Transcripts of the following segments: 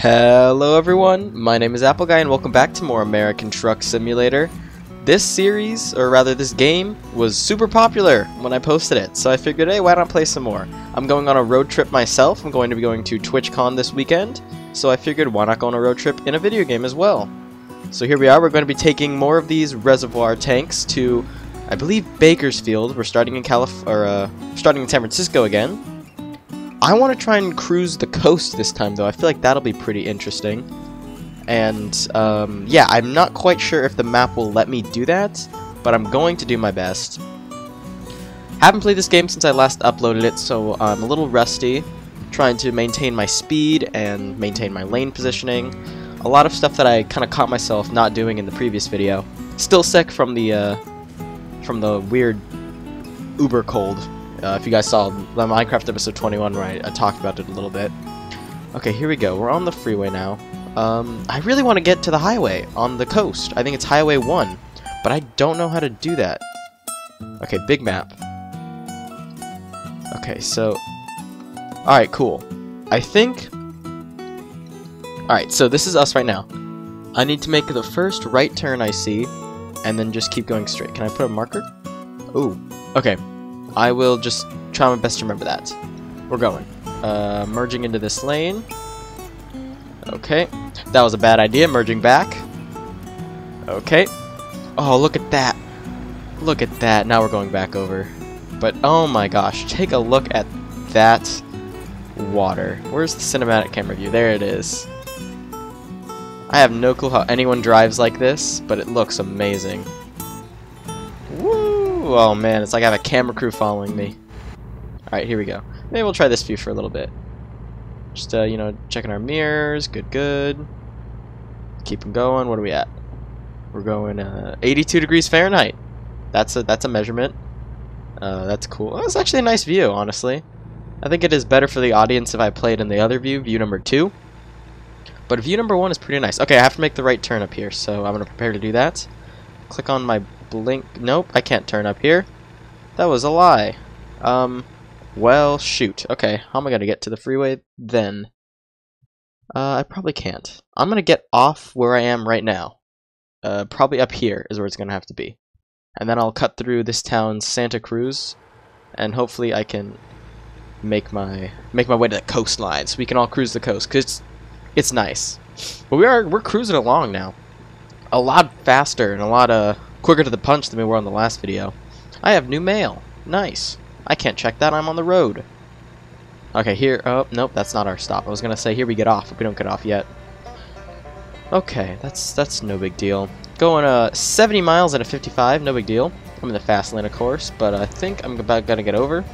Hello everyone, my name is Appleguy and welcome back to more American Truck Simulator. This series, or rather this game, was super popular when I posted it, so I figured, hey, why not play some more? I'm going on a road trip myself, I'm going to be going to TwitchCon this weekend, so I figured why not go on a road trip in a video game as well? So here we are, we're going to be taking more of these reservoir tanks to, I believe, Bakersfield. We're starting in Calif- or uh, starting in San Francisco again. I want to try and cruise the coast this time, though. I feel like that'll be pretty interesting. And, um, yeah, I'm not quite sure if the map will let me do that, but I'm going to do my best. Haven't played this game since I last uploaded it, so I'm a little rusty, trying to maintain my speed and maintain my lane positioning. A lot of stuff that I kind of caught myself not doing in the previous video. Still sick from the, uh, from the weird uber cold uh, if you guys saw the Minecraft episode 21 where I, I, talked about it a little bit. Okay, here we go. We're on the freeway now. Um, I really want to get to the highway on the coast. I think it's Highway 1, but I don't know how to do that. Okay, big map. Okay, so... Alright, cool. I think... Alright, so this is us right now. I need to make the first right turn I see, and then just keep going straight. Can I put a marker? Ooh. Okay, I will just try my best to remember that. We're going. Uh, merging into this lane. Okay. That was a bad idea, merging back. Okay. Oh, look at that. Look at that. Now we're going back over. But, oh my gosh, take a look at that water. Where's the cinematic camera view? There it is. I have no clue how anyone drives like this, but it looks amazing. Oh man, it's like I have a camera crew following me. Alright, here we go. Maybe we'll try this view for a little bit. Just, uh, you know, checking our mirrors. Good, good. Keep them going. What are we at? We're going uh, 82 degrees Fahrenheit. That's a that's a measurement. Uh, that's cool. That's actually a nice view, honestly. I think it is better for the audience if I played in the other view, view number two. But view number one is pretty nice. Okay, I have to make the right turn up here, so I'm going to prepare to do that. Click on my blink. Nope, I can't turn up here. That was a lie. Um, well, shoot. Okay, how am I going to get to the freeway then? Uh, I probably can't. I'm going to get off where I am right now. Uh, probably up here is where it's going to have to be. And then I'll cut through this town, Santa Cruz, and hopefully I can make my make my way to the coastline so we can all cruise the coast because it's, it's nice. But we are we're cruising along now, a lot faster and a lot of quicker to the punch than we were on the last video. I have new mail. Nice. I can't check that. I'm on the road. Okay, here. Oh, nope, that's not our stop. I was gonna say here we get off, but we don't get off yet. Okay, that's that's no big deal. Going uh 70 miles at a 55, no big deal. I'm in the fast lane, of course, but I think I'm about gonna get over.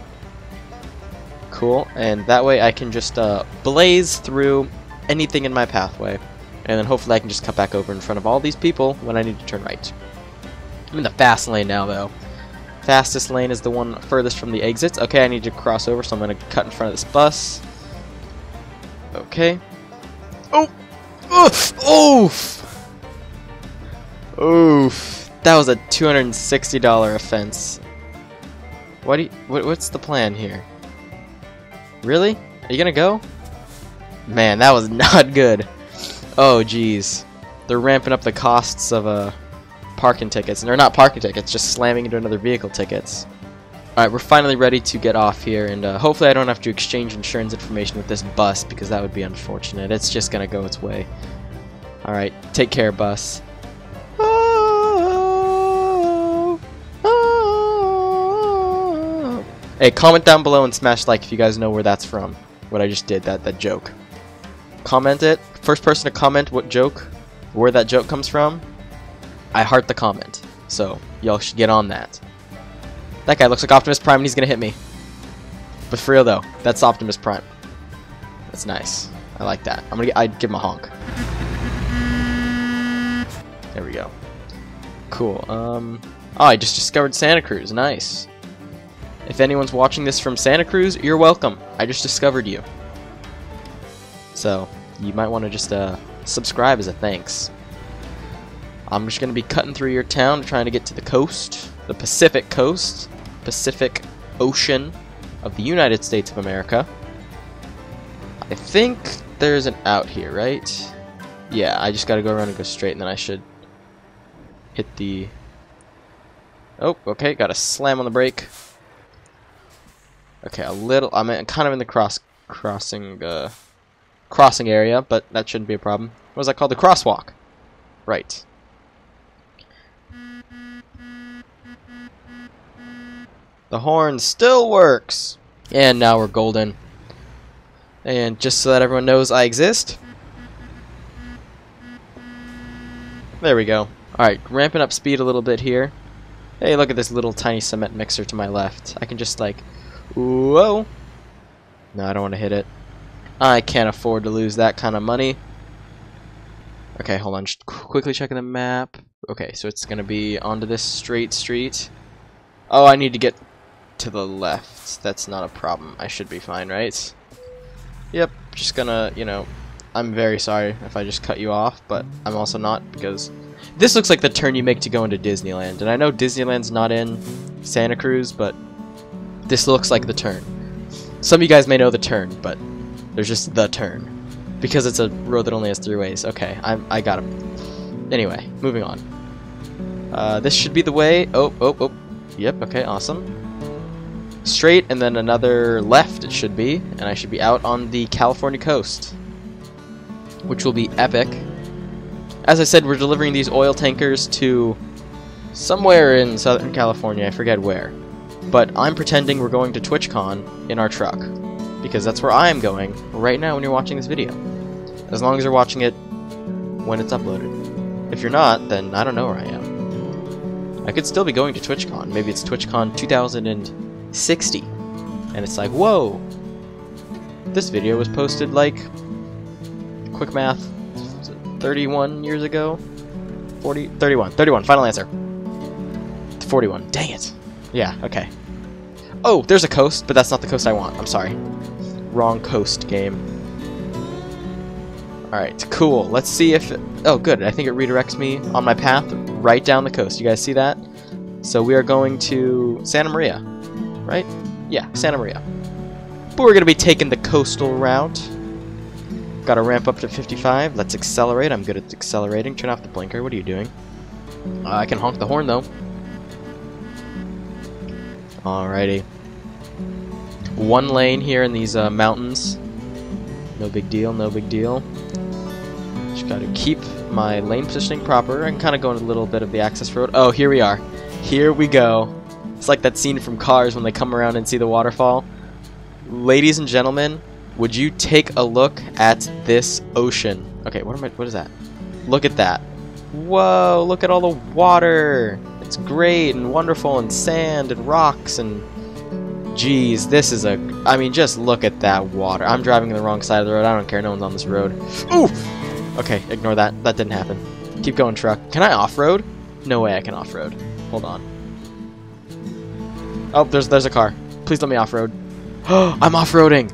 Cool, and that way I can just uh, blaze through anything in my pathway, and then hopefully I can just cut back over in front of all these people when I need to turn right. I'm in the fast lane now, though. Fastest lane is the one furthest from the exits. Okay, I need to cross over, so I'm going to cut in front of this bus. Okay. Oh! Oof! Oof! Oof. That was a $260 offense. What do you, what, what's the plan here? Really? Are you gonna go? Man, that was not good. Oh, jeez. They're ramping up the costs of a... Uh, parking tickets. And they're not parking tickets, just slamming into another vehicle tickets. Alright, we're finally ready to get off here, and uh, hopefully I don't have to exchange insurance information with this bus, because that would be unfortunate. It's just gonna go its way. Alright, take care, bus. Hey, comment down below and smash like if you guys know where that's from. What I just did, that, that joke. Comment it. First person to comment what joke, where that joke comes from, I heart the comment. So, y'all should get on that. That guy looks like Optimus Prime and he's gonna hit me. But for real though, that's Optimus Prime. That's nice. I like that. I'm gonna I'd give him a honk. There we go. Cool. Um, oh, I just discovered Santa Cruz. Nice. If anyone's watching this from Santa Cruz, you're welcome. I just discovered you. So, you might want to just uh, subscribe as a thanks. I'm just going to be cutting through your town trying to get to the coast, the Pacific coast, Pacific Ocean of the United States of America. I think there's an out here, right? Yeah, I just gotta go around and go straight, and then I should hit the... Oh, okay, gotta slam on the brake. Okay, a little... I'm kind of in the cross crossing uh, crossing area, but that shouldn't be a problem. What was that called? The crosswalk. Right. The horn still works. And now we're golden. And just so that everyone knows I exist. There we go. Alright, ramping up speed a little bit here. Hey, look at this little tiny cement mixer to my left. I can just like, whoa. No, I don't want to hit it. I can't afford to lose that kind of money. Okay, hold on. Just quickly checking the map. Okay, so it's going to be onto this straight street. Oh, I need to get to the left. That's not a problem. I should be fine, right? Yep, just gonna, you know, I'm very sorry if I just cut you off, but I'm also not because this looks like the turn you make to go into Disneyland. And I know Disneyland's not in Santa Cruz, but this looks like the turn. Some of you guys may know the turn, but there's just the turn. Because it's a road that only has three ways. Okay, I, I got him. Anyway, moving on. Uh, this should be the way. Oh, oh, oh. Yep, okay, awesome. Straight, and then another left it should be. And I should be out on the California coast. Which will be epic. As I said, we're delivering these oil tankers to somewhere in Southern California. I forget where. But I'm pretending we're going to TwitchCon in our truck because that's where I am going right now when you're watching this video. As long as you're watching it when it's uploaded. If you're not, then I don't know where I am. I could still be going to TwitchCon. Maybe it's TwitchCon 2000 And it's like, whoa! This video was posted like, quick math, 31 years ago? 40? 31. 31. Final answer. 41. Dang it. Yeah, okay. Oh, there's a coast, but that's not the coast I want. I'm sorry wrong coast game. Alright, cool. Let's see if... It, oh, good. I think it redirects me on my path right down the coast. You guys see that? So we are going to Santa Maria, right? Yeah, Santa Maria. But we're going to be taking the coastal route. Got to ramp up to 55. Let's accelerate. I'm good at accelerating. Turn off the blinker. What are you doing? Uh, I can honk the horn, though. Alrighty. One lane here in these uh, mountains. No big deal, no big deal. Just gotta keep my lane positioning proper. Can kind of go in a little bit of the access road. Oh, here we are. Here we go. It's like that scene from Cars when they come around and see the waterfall. Ladies and gentlemen, would you take a look at this ocean? Okay, what am I? What is that? Look at that. Whoa! Look at all the water. It's great and wonderful and sand and rocks and Jeez, this is a... I mean, just look at that water. I'm driving on the wrong side of the road. I don't care. No one's on this road. Ooh! Okay, ignore that. That didn't happen. Keep going, truck. Can I off-road? No way I can off-road. Hold on. Oh, there's there's a car. Please let me off-road. I'm off-roading!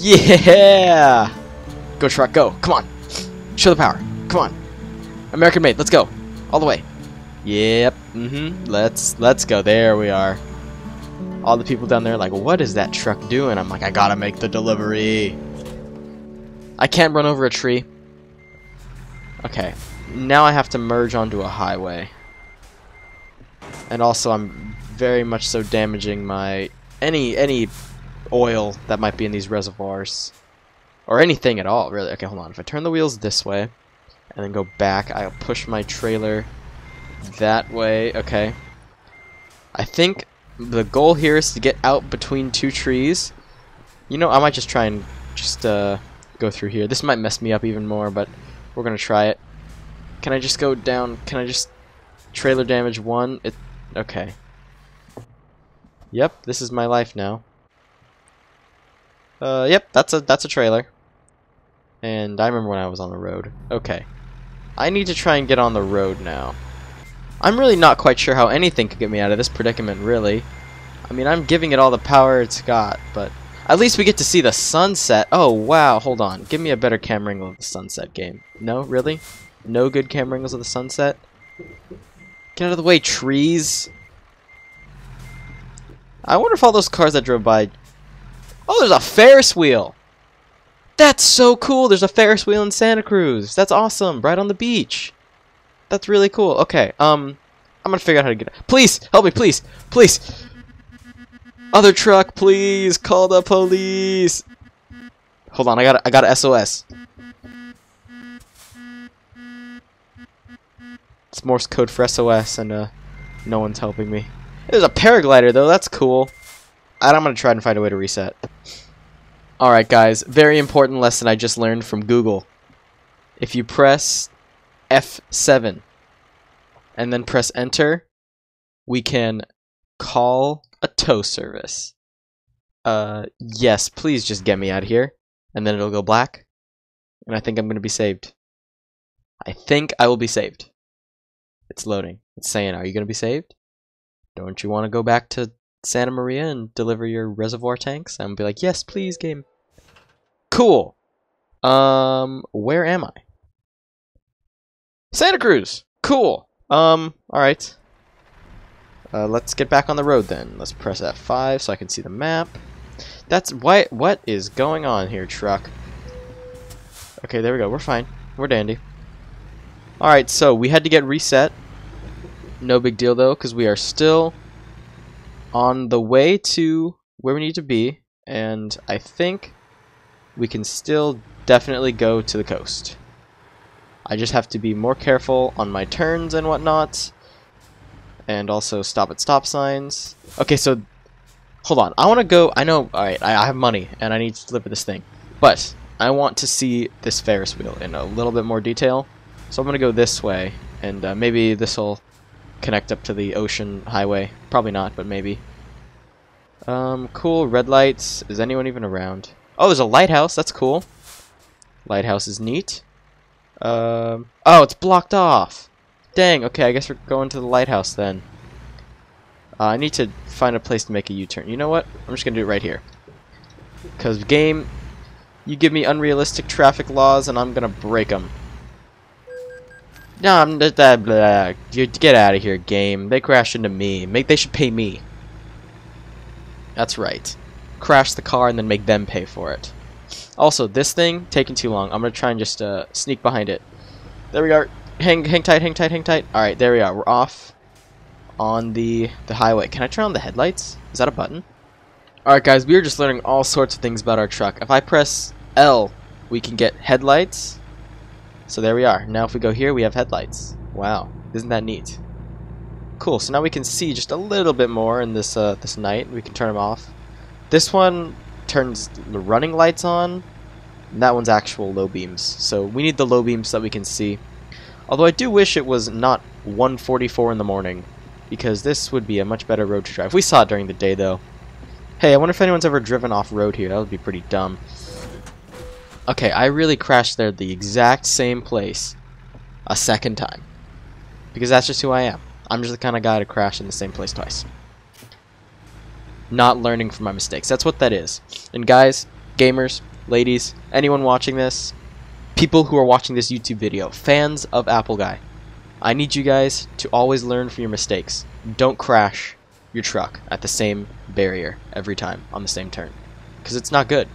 Yeah! Go, truck, go. Come on. Show the power. Come on. American made. Let's go. All the way. Yep. Mm-hmm. Let's let's go. There we are all the people down there like, what is that truck doing? I'm like, I gotta make the delivery. I can't run over a tree. Okay, now I have to merge onto a highway. And also I'm very much so damaging my any any oil that might be in these reservoirs. Or anything at all, really. Okay, hold on. If I turn the wheels this way and then go back, I'll push my trailer that way. Okay. I think the goal here is to get out between two trees. You know, I might just try and just uh, go through here. This might mess me up even more, but we're gonna try it. Can I just go down? Can I just trailer damage one? It okay. Yep, this is my life now. Uh, yep, that's a that's a trailer. And I remember when I was on the road. Okay. I need to try and get on the road now. I'm really not quite sure how anything could get me out of this predicament, really. I mean, I'm giving it all the power it's got, but at least we get to see the sunset. Oh, wow, hold on. Give me a better camera angle of the sunset game. No, really? No good camera angles of the sunset? Get out of the way, trees! I wonder if all those cars that drove by... Oh, there's a Ferris wheel! That's so cool. There's a Ferris wheel in Santa Cruz. That's awesome. Right on the beach. That's really cool. Okay, um, I'm gonna figure out how to get. Please help me, please, please. Other truck, please. Call the police. Hold on, I got I got SOS. It's Morse code for SOS, and uh, no one's helping me. There's a paraglider though. That's cool. I'm gonna try and find a way to reset. Alright guys, very important lesson I just learned from Google. If you press F7 and then press enter, we can call a tow service. Uh, yes, please just get me out of here. And then it'll go black. And I think I'm going to be saved. I think I will be saved. It's loading. It's saying, are you going to be saved? Don't you want to go back to Santa Maria and deliver your reservoir tanks? I'm be like, yes, please, game. Cool. Um, where am I? Santa Cruz. Cool. Um, alright. Uh, let's get back on the road then. Let's press F5 so I can see the map. That's why. What is going on here, truck? Okay, there we go. We're fine. We're dandy. Alright, so we had to get reset. No big deal though, because we are still on the way to where we need to be, and I think we can still definitely go to the coast. I just have to be more careful on my turns and whatnot, and also stop at stop signs. Okay, so hold on. I want to go. I know. All right, I, I have money and I need to deliver this thing, but I want to see this Ferris wheel in a little bit more detail. So I'm gonna go this way, and uh, maybe this will connect up to the ocean highway. Probably not, but maybe. Um, cool. Red lights. Is anyone even around? Oh, there's a lighthouse. That's cool. Lighthouse is neat. Um, oh, it's blocked off. Dang, okay, I guess we're going to the lighthouse then. Uh, I need to find a place to make a U-turn. You know what? I'm just going to do it right here. Because game, you give me unrealistic traffic laws and I'm going to break them. No, I'm just that blah. You get out of here, game. They crashed into me. Make they should pay me. That's right. Crash the car and then make them pay for it. Also, this thing taking too long. I'm gonna try and just uh, sneak behind it. There we are. Hang, hang tight, hang tight, hang tight. All right, there we are. We're off on the the highway. Can I turn on the headlights? Is that a button? All right, guys. We are just learning all sorts of things about our truck. If I press L, we can get headlights. So there we are. Now if we go here, we have headlights. Wow, isn't that neat? Cool. So now we can see just a little bit more in this uh, this night. We can turn them off. This one turns the running lights on. And that one's actual low beams. So we need the low beams so that we can see. Although I do wish it was not 1.44 in the morning, because this would be a much better road to drive. We saw it during the day, though. Hey, I wonder if anyone's ever driven off-road here. That would be pretty dumb. Okay, I really crashed there the exact same place a second time. Because that's just who I am. I'm just the kind of guy to crash in the same place twice. Not learning from my mistakes. That's what that is. And guys, gamers, ladies, anyone watching this, people who are watching this YouTube video, fans of Appleguy, I need you guys to always learn from your mistakes. Don't crash your truck at the same barrier every time on the same turn because it's not good.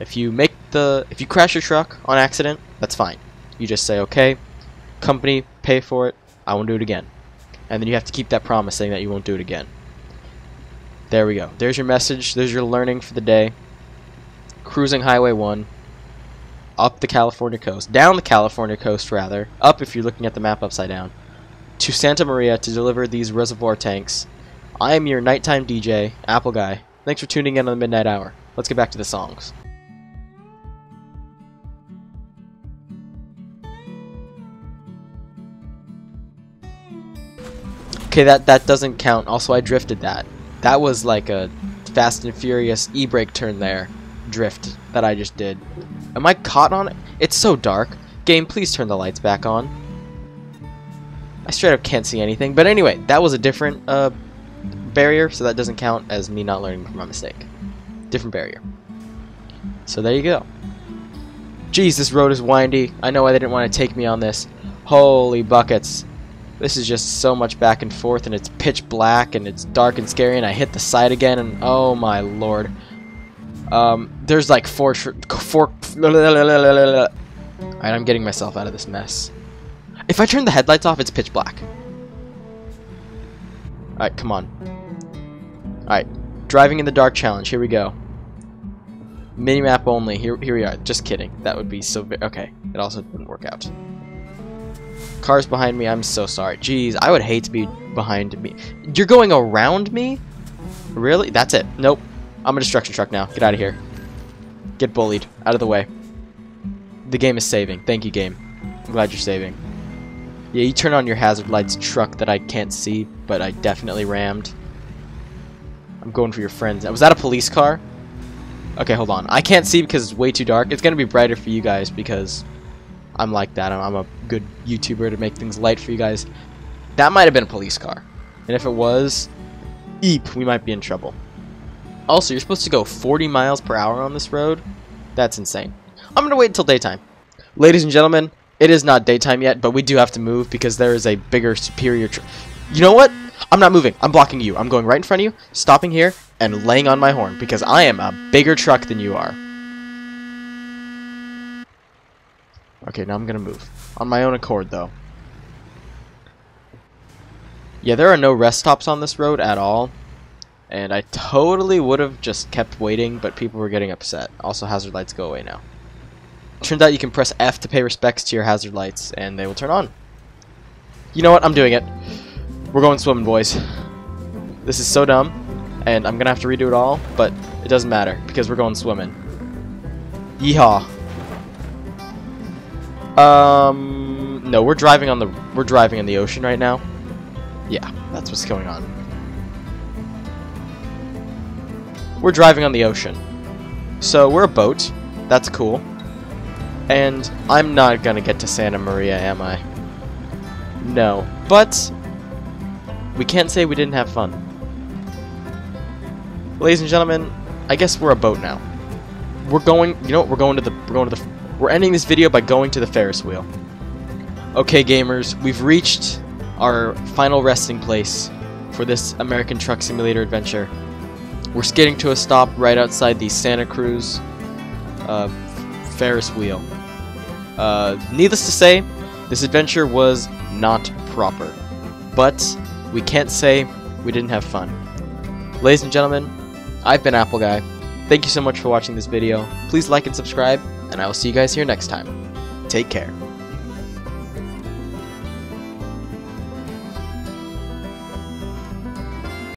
If you make the if you crash your truck on accident, that's fine. You just say, "Okay, company, pay for it. I won't do it again." And then you have to keep that promise saying that you won't do it again. There we go. There's your message. There's your learning for the day. Cruising Highway 1 up the California coast, down the California coast rather, up if you're looking at the map upside down, to Santa Maria to deliver these reservoir tanks. I am your nighttime DJ, Appleguy. Thanks for tuning in on the Midnight Hour. Let's get back to the songs. Okay, that, that doesn't count. Also, I drifted that. That was like a Fast and Furious e-brake turn there. Drift that I just did. Am I caught on it? It's so dark. Game, please turn the lights back on. I straight up can't see anything. But anyway, that was a different uh, barrier, so that doesn't count as me not learning from my mistake. Different barrier. So there you go. Jeez, this road is windy. I know why they didn't want to take me on this. Holy buckets. This is just so much back and forth, and it's pitch black, and it's dark and scary, and I hit the side again, and oh my lord. Um, there's like four, four Alright, I'm getting myself out of this mess. If I turn the headlights off, it's pitch black. Alright, come on. Alright, driving in the dark challenge. Here we go. Minimap only. Here, here we are. Just kidding. That would be so... Okay, it also didn't work out. Cars behind me. I'm so sorry. Jeez, I would hate to be behind me. You're going around me? Really? That's it. Nope. I'm a destruction truck now. Get out of here. Get bullied. Out of the way. The game is saving. Thank you, game. I'm glad you're saving. Yeah, you turn on your hazard lights truck that I can't see, but I definitely rammed. I'm going for your friends. Was that a police car? Okay, hold on. I can't see because it's way too dark. It's going to be brighter for you guys because I'm like that. I'm, I'm a good YouTuber to make things light for you guys. That might have been a police car. And if it was, eep, we might be in trouble. Also, you're supposed to go 40 miles per hour on this road? That's insane. I'm going to wait until daytime. Ladies and gentlemen, it is not daytime yet, but we do have to move because there is a bigger, superior... You know what? I'm not moving. I'm blocking you. I'm going right in front of you, stopping here, and laying on my horn because I am a bigger truck than you are. Okay, now I'm going to move. On my own accord, though. Yeah, there are no rest stops on this road at all. And I totally would have just kept waiting, but people were getting upset. Also, hazard lights go away now. Turns out you can press F to pay respects to your hazard lights, and they will turn on. You know what? I'm doing it. We're going swimming, boys. This is so dumb, and I'm gonna have to redo it all, but it doesn't matter, because we're going swimming. Yeehaw. Um, no, we're driving on the, we're driving in the ocean right now. Yeah, that's what's going on. We're driving on the ocean. So, we're a boat. That's cool. And I'm not gonna get to Santa Maria, am I? No. But, we can't say we didn't have fun. Ladies and gentlemen, I guess we're a boat now. We're going, you know what, we're going to the, we're going to the, we're ending this video by going to the Ferris wheel. Okay, gamers, we've reached our final resting place for this American Truck Simulator adventure. We're skating to a stop right outside the Santa Cruz uh, Ferris wheel. Uh, needless to say, this adventure was not proper, but we can't say we didn't have fun. Ladies and gentlemen, I've been Appleguy. Thank you so much for watching this video. Please like and subscribe, and I will see you guys here next time. Take care.